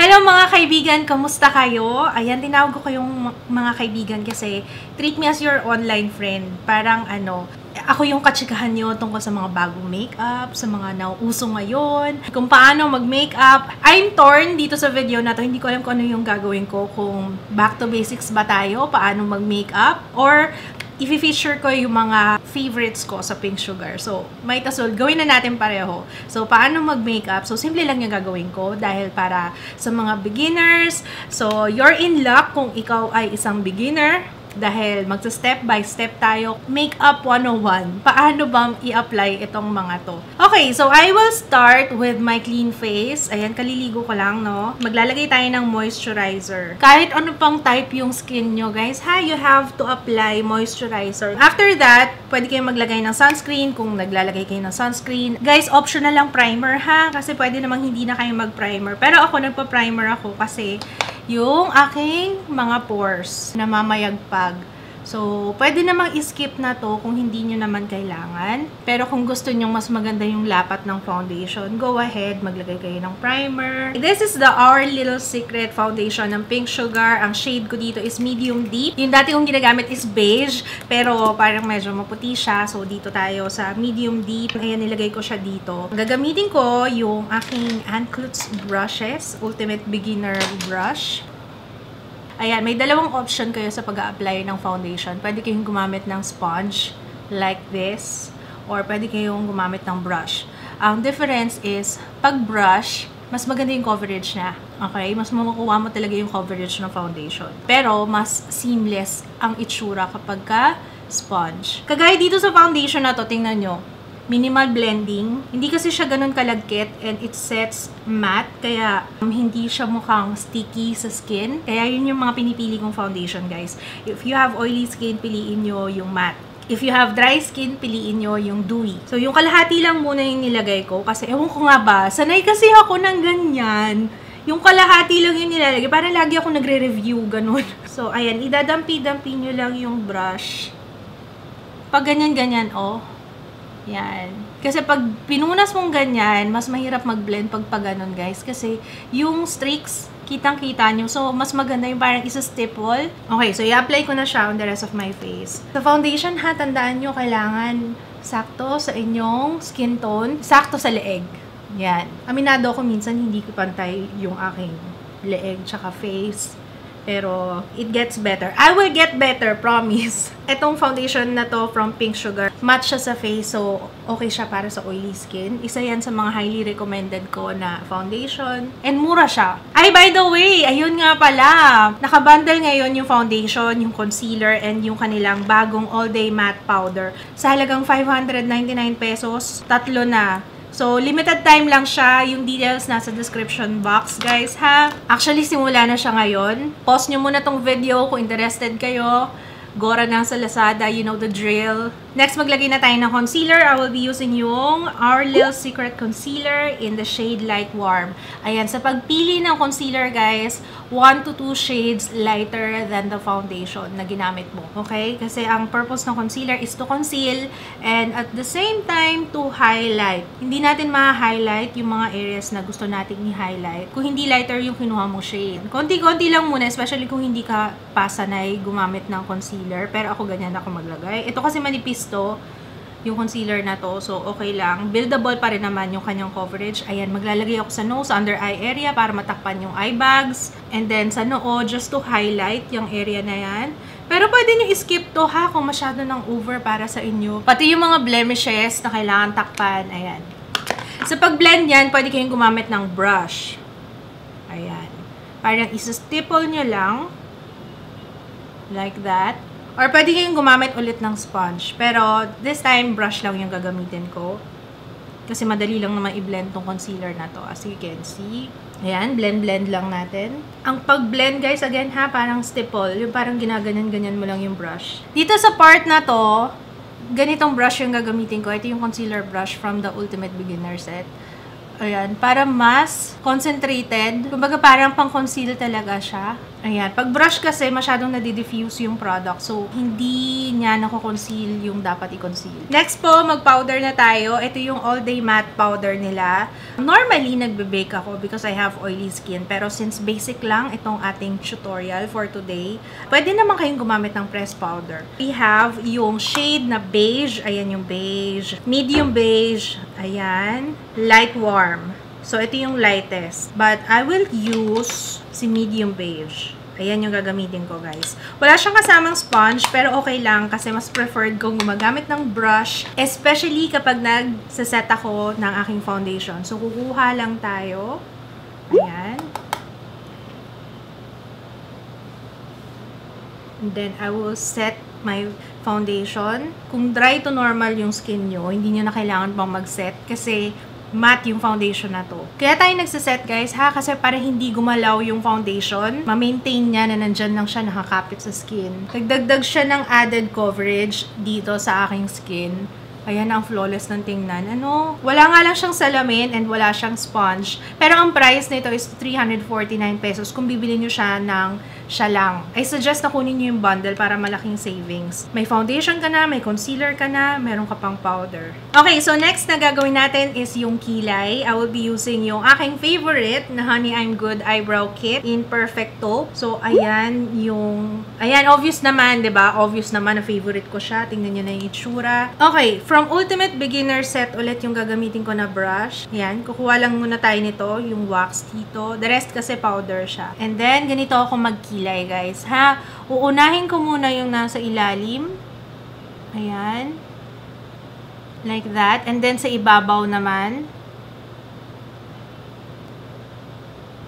Hello mga kaibigan, kamusta kayo? Ayan, tinawag ko kayong mga kaibigan kasi treat me as your online friend. Parang ano, ako yung katsikahan nyo tungkol sa mga bagong makeup, sa mga nauuso ngayon, kung paano mag-makeup. I'm torn dito sa video na to. Hindi ko alam kung ano yung gagawin ko. Kung back to basics ba tayo, paano mag-makeup, or i-feature ko yung mga favorites ko sa Pink Sugar. So, might as well, gawin na natin pareho. So, paano mag-makeup? So, simple lang yung gagawin ko dahil para sa mga beginners. So, you're in luck kung ikaw ay isang beginner dahil magsa-step by step tayo. Makeup 101. Paano ba i-apply itong mga to? Okay, so I will start with my clean face. Ayan, kaliligo ko lang, no? Maglalagay tayo ng moisturizer. Kahit ano pang type yung skin nyo, guys, ha? You have to apply moisturizer. After that, pwede kayong maglagay ng sunscreen kung naglalagay kayo ng sunscreen. Guys, optional lang primer, ha? Kasi pwede namang hindi na kayo mag-primer. Pero ako, nagpa-primer ako kasi yung aking mga pores na mamayagpag. So, pwede namang skip na to kung hindi nyo naman kailangan. Pero kung gusto nyo mas maganda yung lapat ng foundation, go ahead, maglagay kayo ng primer. This is the Our Little Secret Foundation ng Pink Sugar. Ang shade ko dito is medium deep. Yung dati kong ginagamit is beige, pero parang medyo maputi siya. So, dito tayo sa medium deep. Ayan, nilagay ko siya dito. Gagamitin ko yung aking Anklutz brushes, Ultimate Beginner Brush. Ayan, may dalawang option kayo sa pag-apply ng foundation. Pwede kayong gumamit ng sponge like this or pwede kayong gumamit ng brush. Ang difference is, pag brush, mas maganda yung coverage niya. Okay? Mas makukuha mo talaga yung coverage ng foundation. Pero, mas seamless ang itsura kapag ka sponge. Kagaya dito sa foundation na to, tingnan nyo minimal blending. Hindi kasi siya ganun kalagkit and it sets matte, kaya um, hindi siya mukhang sticky sa skin. Kaya yun yung mga pinipili kong foundation, guys. If you have oily skin, piliin nyo yung matte. If you have dry skin, piliin nyo yung dewy. So, yung kalahati lang muna yung nilagay ko. Kasi, ewan ko nga ba, sanay kasi ako ng ganyan. Yung kalahati lang yung nilalagay. Parang lagi ako nagre-review, ganun. So, ayan, idadampi-dampi nyo lang yung brush. Pag ganyan-ganyan, oh. Yan. Kasi pag pinunas mong ganyan, mas mahirap mag-blend pag pag ganun, guys. Kasi yung streaks, kitang-kita nyo. So, mas maganda yung parang isa stipple. Okay, so i-apply ko na siya on the rest of my face. Sa foundation ha, tandaan nyo, kailangan sakto sa inyong skin tone, sakto sa leeg. Yan. Aminado ako minsan hindi ko pantay yung aking leeg tsaka face. Pero, it gets better. I will get better, promise. Etong foundation na to from Pink Sugar, match siya sa face, so okay siya para sa oily skin. Isa yan sa mga highly recommended ko na foundation. And mura siya. Ay, by the way, ayun nga pala. Nakabundle ngayon yung foundation, yung concealer, and yung kanilang bagong all-day matte powder. Sa halagang 599 pesos, tatlo na. So, limited time lang siya. Yung details nasa description box, guys, ha? Actually, simula na siya ngayon. Pause nyo muna tong video kung interested kayo. Gora na sa Lazada, you know the drill. Next, maglagay na tayo ng concealer. I will be using yung Our Little Secret Concealer in the shade Light Warm. Ayan, sa pagpili ng concealer, guys, 1 to 2 shades lighter than the foundation na ginamit mo. Okay? Kasi ang purpose ng concealer is to conceal and at the same time to highlight. Hindi natin ma-highlight yung mga areas na gusto nating i-highlight kung hindi lighter yung kinuha mo shade. Konti-konti lang muna, especially kung hindi ka pasanay gumamit ng concealer. Pero ako ganyan ako maglagay. Ito kasi manipis to yung concealer na to. So, okay lang. Buildable pa rin naman yung kanyang coverage. Ayan, maglalagay ako sa nose, under eye area para matakpan yung eye bags. And then, sa noo, just to highlight yung area na yan. Pero pwede nyo skip to ha kung masyado ng over para sa inyo. Pati yung mga blemishes na kailangan takpan. Ayan. Sa pag-blend yan, pwede kayong gumamit ng brush. Ayan. Parang isa-stipple nyo lang. Like that. Or pwede kayong gumamit ulit ng sponge. Pero this time, brush lang yung gagamitin ko. Kasi madali lang naman i-blend tong concealer na to. As you can see. Ayan, blend-blend lang natin. Ang pag-blend guys, again ha, parang stipple. Yung parang ginaganyan-ganyan mo lang yung brush. Dito sa part na to, ganitong brush yung gagamitin ko. Ito yung concealer brush from the Ultimate Beginner Set. Ayan, para mas concentrated. Kumbaga parang pang-conceal talaga siya. Ayan, pag brush kasi masyadong nadi-diffuse yung product. So, hindi niya nako-conceal yung dapat i-conceal. Next po, mag-powder na tayo. Ito yung all day matte powder nila. Normally, nagbe-bake ako because I have oily skin. Pero since basic lang itong ating tutorial for today, pwede naman kayong gumamit ng press powder. We have yung shade na beige. Ayan yung beige. Medium beige. Ayan. Light warm. So, ito yung lightest. But, I will use si medium beige. Ayan yung gagamitin ko, guys. Wala siyang kasamang sponge, pero okay lang kasi mas preferred kong gumagamit ng brush, especially kapag nag-set ako ng aking foundation. So, kukuha lang tayo. Ayan. And then, I will set my foundation. Kung dry to normal yung skin nyo, hindi nyo na kailangan pang mag-set kasi matte yung foundation na to. Kaya tayo nagsiset guys ha, kasi para hindi gumalaw yung foundation, ma-maintain niya na nandyan lang siya nakakapit sa skin. Nagdagdag siya ng added coverage dito sa aking skin. Ayan ang flawless ng tingnan. Ano? Wala nga lang siyang salamin and wala siyang sponge. Pero ang price nito is 349 pesos kung bibili nyo siya ng siya lang. I suggest na kunin nyo yung bundle para malaking savings. May foundation ka na, may concealer ka na, meron ka pang powder. Okay, so next na gagawin natin is yung kilay. I will be using yung aking favorite na Honey I'm Good Eyebrow Kit in Perfect Taupe. So, ayan yung... Ayan, obvious naman, ba Obvious naman na favorite ko siya. Tingnan nyo na yung itsura. Okay, from Ultimate Beginner Set ulit yung gagamitin ko na brush. Ayan, kukuha lang muna tayo nito, yung wax dito. The rest kasi powder siya. And then, ganito ako magkilay kilay, guys. Ha? Uunahin ko muna yung nasa ilalim. Ayan. Like that. And then, sa ibabaw naman.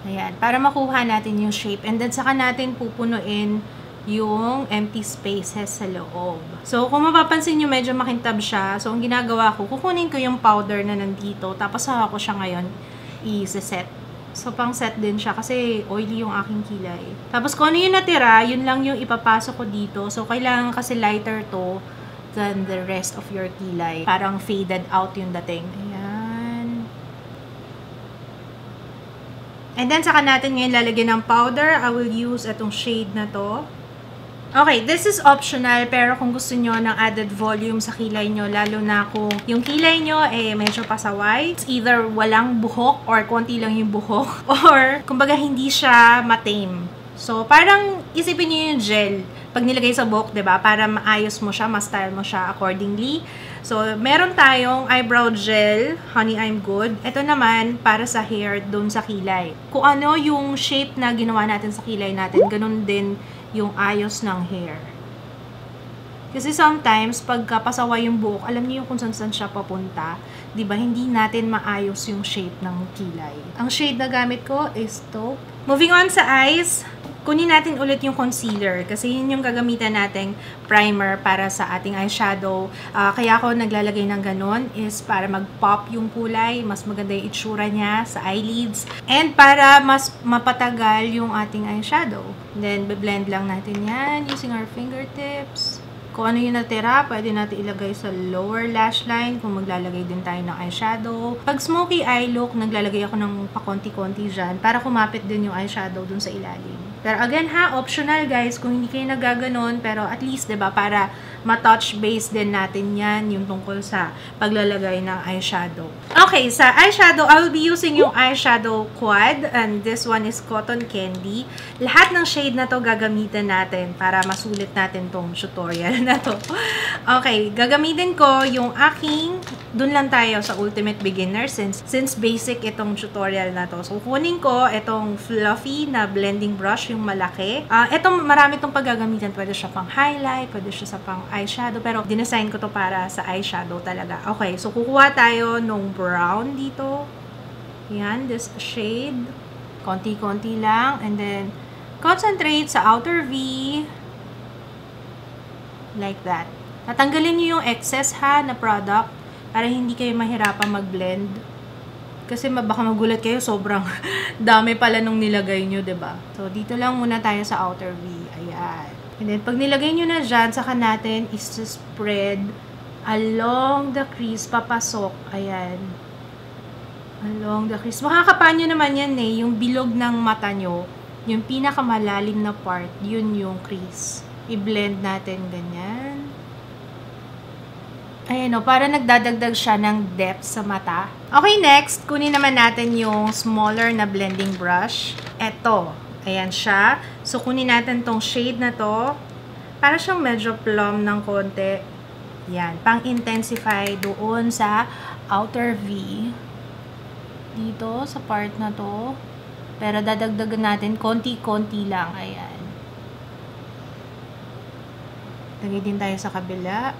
Ayan. Para makuha natin yung shape. And then, saka natin pupunuin yung empty spaces sa loob. So, kung mapapansin nyo, medyo makintab siya. So, ang ginagawa ko, kukunin ko yung powder na nandito. Tapos, saka ko siya ngayon i-set So, pang set din siya kasi oily yung aking kilay. Tapos, kung ano yung natira, yun lang yung ipapasok ko dito. So, kailangan kasi lighter to than the rest of your kilay. Parang faded out yung dating. Ayan. And then, saka natin ngayon lalagyan ng powder. I will use itong shade na to. Okay, this is optional pero kung gusto nyo ng added volume sa kilay nyo, lalo na kung yung kilay nyo eh medyo pasaway, it's either walang buhok or konti lang yung buhok or kumbaga hindi siya matame. So, parang isipin nyo yung gel pag nilagay sa buhok, 'di ba? Para maayos mo siya, ma-style mo siya accordingly. So, meron tayong eyebrow gel, Honey I'm Good. Ito naman para sa hair doon sa kilay. Kung ano yung shape na ginawa natin sa kilay natin, ganun din yung ayos ng hair. Kasi sometimes, pagka pasawa yung buhok, alam niyo kung saan, saan siya papunta. ba diba? Hindi natin maayos yung shape ng kilay. Ang shade na gamit ko is taupe. Moving on sa eyes, kunin natin ulit yung concealer kasi yun yung gagamitan nating primer para sa ating eyeshadow. Uh, kaya ako naglalagay ng ganon is para mag-pop yung kulay, mas maganda yung itsura niya sa eyelids, and para mas mapatagal yung ating eyeshadow. Then, blend lang natin yan using our fingertips. Kung ano yung natira, pwede natin ilagay sa lower lash line kung maglalagay din tayo ng eyeshadow. Pag smoky eye look, naglalagay ako ng pakonti-konti dyan para kumapit din yung eyeshadow dun sa ilalim. Pero again ha, optional guys kung hindi kayo nagaganon, pero at least 'di ba para ma-touch base din natin 'yan yung tungkol sa paglalagay ng eyeshadow. Okay, sa eyeshadow, I will be using yung eyeshadow quad and this one is cotton candy. Lahat ng shade na to gagamitin natin para masulit natin tong tutorial na to. Okay, gagamitin ko yung aking dun lang tayo sa ultimate beginner since since basic itong tutorial na to. So kunin ko itong fluffy na blending brush yung malaki. Uh, itong marami tong paggagamitan. Pwede siya pang highlight, pwede siya sa pang eyeshadow pero dinesign ko to para sa eyeshadow talaga. Okay, so kukuha tayo nung brown dito. Yan, this shade. Konti-konti lang and then concentrate sa outer V like that. Tatanggalin niyo yung excess ha na product para hindi kayo mahirapan mag-blend. Kasi baka magulat kayo, sobrang dami pala nung nilagay nyo, ba diba? So, dito lang muna tayo sa outer V. Ayan. And then, pag nilagay nyo na dyan, saka natin is to spread along the crease, papasok. Ayan. Along the crease. Makakapa nyo naman yan eh. Yung bilog ng mata nyo, yung pinakamalalim na part, yun yung crease. I-blend natin ganyan. Ayan o, para nagdadagdag siya ng depth sa mata. Okay, next, kunin naman natin yung smaller na blending brush. Eto, ayan siya. So, kunin natin tong shade na to. Para siyang medyo plum ng konti. Yan, pang-intensify doon sa outer V. Dito, sa part na to. Pero dadagdagan natin konti-konti lang. Ayan. Lagay din tayo sa kabila.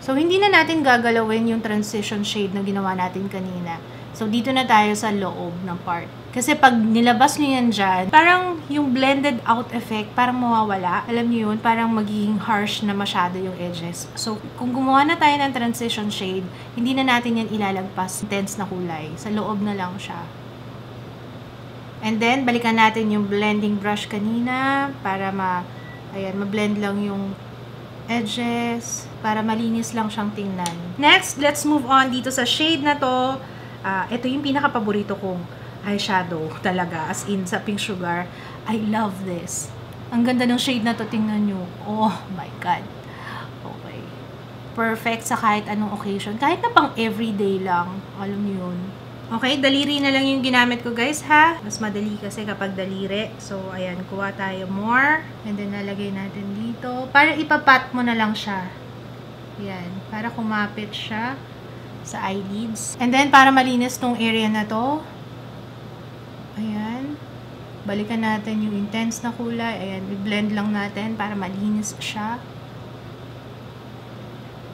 So, hindi na natin gagalawin yung transition shade na ginawa natin kanina. So, dito na tayo sa loob ng part. Kasi pag nilabas nyo yan dyan, parang yung blended out effect, parang mawawala. Alam nyo yun, parang magiging harsh na masyado yung edges. So, kung gumawa na tayo ng transition shade, hindi na natin yan ilalagpas intense na kulay. Sa loob na lang siya. And then, balikan natin yung blending brush kanina para ma, ayan, ma-blend lang yung edges para malinis lang siyang tingnan. Next, let's move on dito sa shade na to. Uh, ito yung pinaka-paborito kong eyeshadow talaga, as in sa Pink Sugar. I love this. Ang ganda ng shade na to, tingnan nyo. Oh my God. Okay. Perfect sa kahit anong occasion. Kahit na pang everyday lang. Alam niyo yun. Okay, daliri na lang yung ginamit ko guys ha. Mas madali kasi kapag daliri. So, ayan, kuha tayo more. And then, nalagay natin dito. Para ipapat mo na lang siya. Ayan, para kumapit siya sa eyelids. And then, para malinis tong area na to. Ayan. Balikan natin yung intense na kulay. Ayan, i-blend lang natin para malinis siya.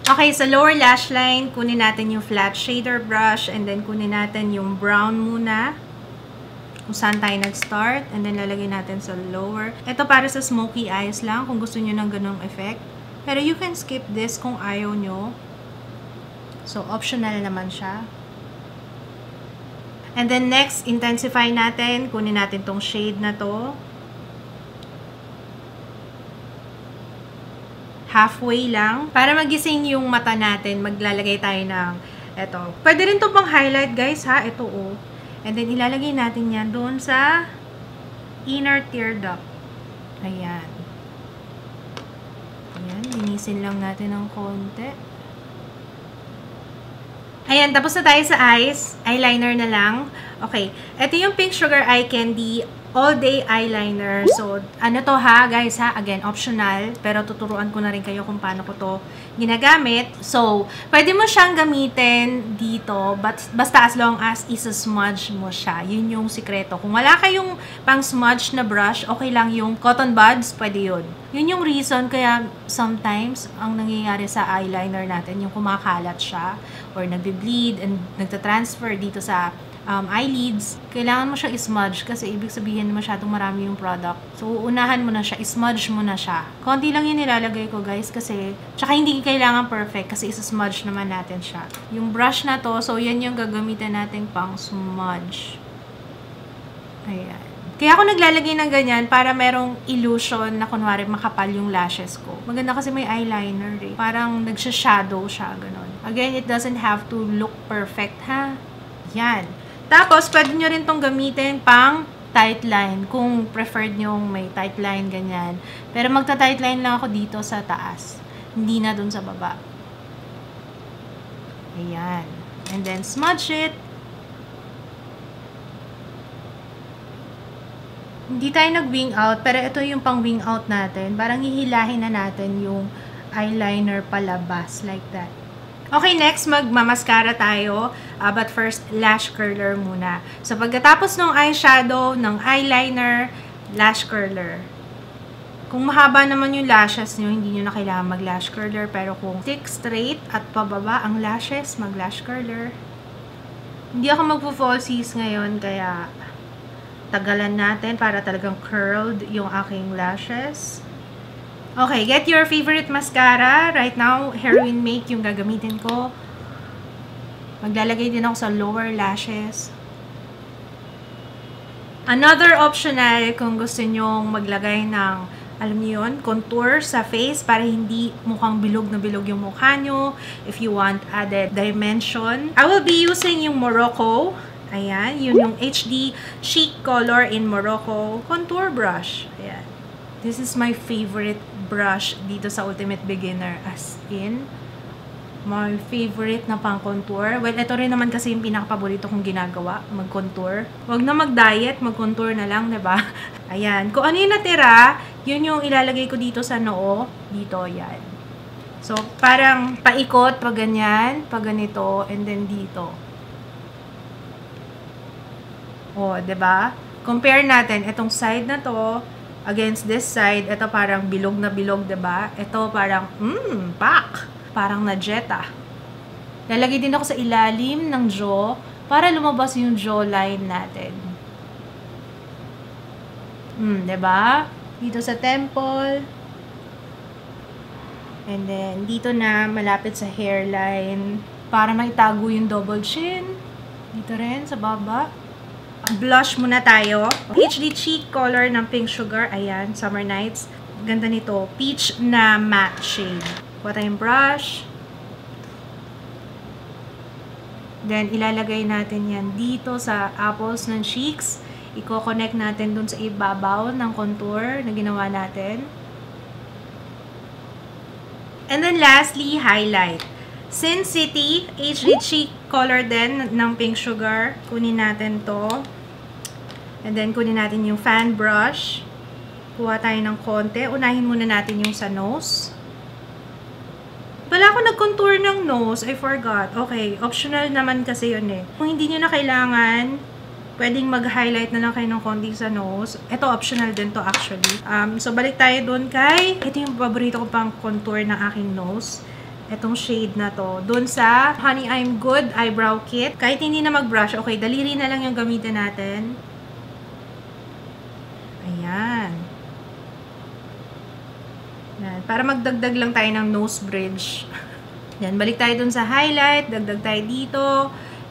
Okay, sa lower lash line, kunin natin yung flat shader brush and then kunin natin yung brown muna. Kung saan tayo nag-start. And then lalagay natin sa lower. Ito para sa smoky eyes lang kung gusto nyo ng ganong effect. Pero you can skip this kung ayaw nyo. So, optional naman siya. And then next, intensify natin. Kunin natin tong shade na to. halfway lang. Para magising yung mata natin, maglalagay tayo ng eto. Pwede rin to pang highlight guys ha. Ito oh. And then ilalagay natin yan doon sa inner tear duct. Ayan. Ayan. Linisin lang natin ng konti. Ayan, tapos na tayo sa eyes. Eyeliner na lang. Okay. Ito yung Pink Sugar Eye Candy all-day eyeliner. So, ano to ha, guys ha? Again, optional. Pero tuturuan ko na rin kayo kung paano ko to ginagamit. So, pwede mo siyang gamitin dito, but basta as long as isa-smudge mo siya. Yun yung sikreto. Kung wala kayong pang-smudge na brush, okay lang yung cotton buds, pwede yun. Yun yung reason kaya sometimes ang nangyayari sa eyeliner natin, yung kumakalat siya or nagbe-bleed and nagta-transfer dito sa um, eyelids, kailangan mo siya smudge kasi ibig sabihin masyadong marami yung product. So, unahan mo na siya, smudge mo na siya. Konti lang yung nilalagay ko guys kasi, tsaka hindi kailangan perfect kasi isa-smudge naman natin siya. Yung brush na to, so yan yung gagamitin natin pang smudge. Ayan. Kaya ako naglalagay ng ganyan para merong illusion na kunwari makapal yung lashes ko. Maganda kasi may eyeliner eh. Parang nagsha-shadow siya, ganun. Again, it doesn't have to look perfect, ha? Yan. Tapos, pwede nyo rin tong gamitin pang tight line. Kung preferred nyo may tight line, ganyan. Pero magta-tight line lang ako dito sa taas. Hindi na dun sa baba. Ayan. And then, smudge it. Hindi tayo nag-wing out, pero ito yung pang wing out natin. Parang hihilahin na natin yung eyeliner palabas, like that. Okay, next, magmamaskara tayo. Uh, but first, lash curler muna. So, pagkatapos ng eyeshadow, ng eyeliner, lash curler. Kung mahaba naman yung lashes nyo, hindi nyo na kailangan mag-lash curler. Pero kung thick, straight, at pababa ang lashes, mag-lash curler. Hindi ako magpo-falsies ngayon, kaya tagalan natin para talagang curled yung aking lashes. Okay, get your favorite mascara. Right now, Heroin Make yung gagamitin ko. Maglalagay din ako sa lower lashes. Another optional kung gusto nyong maglagay ng alam niyo yun, contour sa face para hindi mukhang bilog na bilog yung mukha nyo. If you want added dimension. I will be using yung Morocco. Ayan, yun yung HD Chic Color in Morocco Contour Brush. Ayan. This is my favorite brush dito sa Ultimate Beginner. As in, my favorite na pang contour. Well, ito rin naman kasi yung pinaka-paborito kong ginagawa, mag-contour. Huwag na mag-diet, mag-contour na lang, ba? Ayan. Kung ano yung natira, yun yung ilalagay ko dito sa noo. Dito, yan. So, parang paikot, pag ganyan, pag ganito, and then dito. O, ba diba? Compare natin, itong side na to, against this side, ito parang bilog na bilog, ba diba? Ito parang, mmm, pak! Parang na jetta. Lalagay din ako sa ilalim ng jaw para lumabas yung jawline natin. Hmm, ba? Dito sa temple. And then dito na malapit sa hairline para maitago yung double chin. Dito rin sa baba. Blush muna tayo. HD cheek color ng Pink Sugar. Ayan, Summer Nights. Ganda nito. Peach na matte shade. Kuha tayong brush. Then, ilalagay natin yan dito sa apples ng cheeks. Iko-connect natin dun sa ibabaw ng contour na ginawa natin. And then, lastly, highlight. Sin City, HD Cheek color din ng Pink Sugar. Kunin natin to. And then, kunin natin yung fan brush. Kuha tayo ng konti. Unahin muna natin yung sa nose. Wala ako nag-contour ng nose. I forgot. Okay, optional naman kasi yun eh. Kung hindi nyo na kailangan, pwedeng mag-highlight na lang kayo ng konti sa nose. Ito, optional din to actually. Um, so, balik tayo dun kay, ito yung paborito ko pang contour ng aking nose. Itong shade na to. Dun sa Honey I'm Good Eyebrow Kit. Kahit hindi na mag-brush, okay, daliri na lang yung gamitin natin. Ayan. Yan. Para magdagdag lang tayo ng nose bridge. Yan. Balik tayo dun sa highlight. Dagdag tayo dito.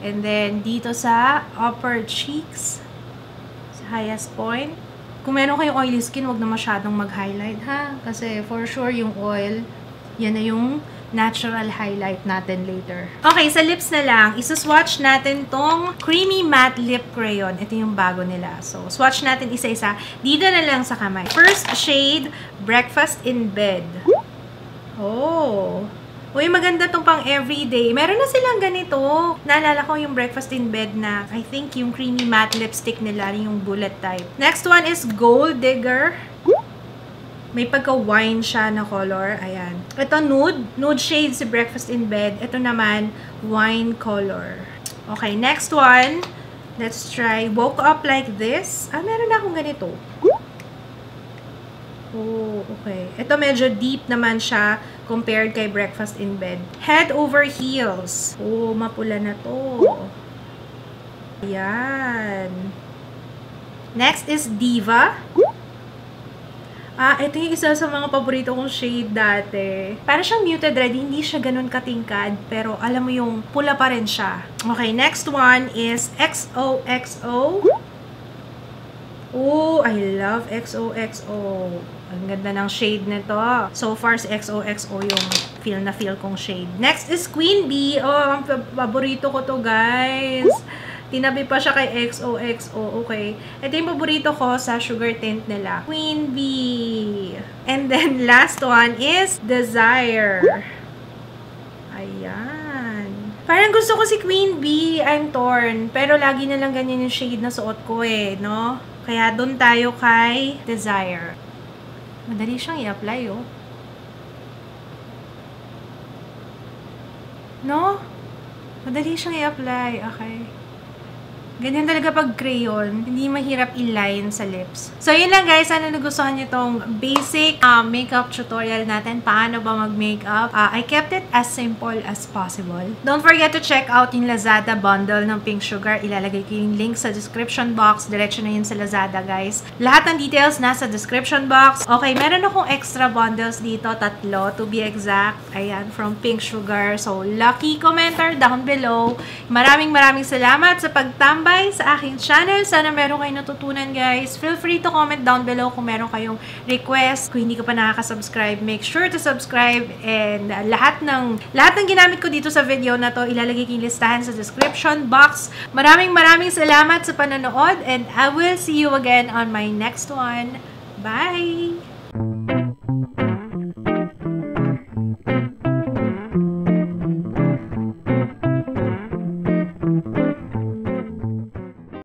And then, dito sa upper cheeks. Sa highest point. Kung meron kayong oily skin, wag na masyadong mag-highlight, ha? Kasi, for sure, yung oil, yan na yung natural highlight natin later. Okay, sa lips na lang, isuswatch natin tong Creamy Matte Lip Crayon. Ito yung bago nila. So, swatch natin isa-isa. Dito na lang sa kamay. First shade, Breakfast in Bed. Oh! Uy, maganda tong pang everyday. Meron na silang ganito. Naalala ko yung breakfast in bed na, I think yung creamy matte lipstick nila, yung bullet type. Next one is Gold Digger. May pagka-wine siya na color. Ayan. Ito nude. Nude shade si Breakfast in Bed. Ito naman, wine color. Okay, next one. Let's try Woke Up Like This. Ah, meron na akong ganito. Oh, okay. Ito medyo deep naman siya compared kay Breakfast in Bed. Head over heels. Oh, mapula na to. Ayan. Next is Diva. Ah, ito yung isa sa mga paborito kong shade dati. Para siyang muted red, hindi siya ganun katingkad, pero alam mo yung pula pa rin siya. Okay, next one is XOXO. Oh, I love XOXO. Ang ganda ng shade nito. So far, si XOXO yung feel na feel kong shade. Next is Queen Bee. Oh, ang paborito ko to, guys. Tinabi pa siya kay XOXO. Okay. Ito yung paborito ko sa sugar tint nila. Queen Bee. And then, last one is Desire. Ayan. Parang gusto ko si Queen Bee. I'm torn. Pero lagi na lang ganyan yung shade na suot ko eh, no? Kaya doon tayo kay Desire. Madali siyang i-apply, oh. No? Madali siyang i-apply. Okay. Ganyan talaga pag crayon, hindi mahirap i-line sa lips. So, yun lang guys. Sana nagustuhan nyo itong basic uh, makeup tutorial natin. Paano ba mag-makeup. Uh, I kept it as simple as possible. Don't forget to check out yung Lazada bundle ng Pink Sugar. Ilalagay ko yung link sa description box. Diretso na yun sa Lazada guys. Lahat ng details nasa description box. Okay, meron akong extra bundles dito. Tatlo to be exact. Ayan, from Pink Sugar. So, lucky commenter down below. Maraming maraming salamat sa pagtambay sumabay sa aking channel. Sana meron kayong natutunan guys. Feel free to comment down below kung meron kayong request. Kung hindi ka pa nakaka-subscribe, make sure to subscribe. And lahat ng lahat ng ginamit ko dito sa video na to, ilalagay ko listahan sa description box. Maraming maraming salamat sa panonood and I will see you again on my next one. Bye!